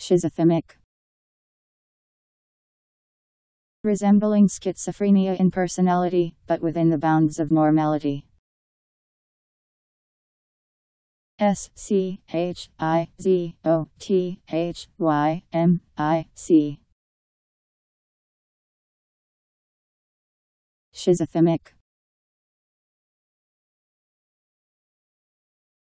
Schizothymic. Resembling schizophrenia in personality, but within the bounds of normality. S C H I Z O T H Y M I C. Schizothymic.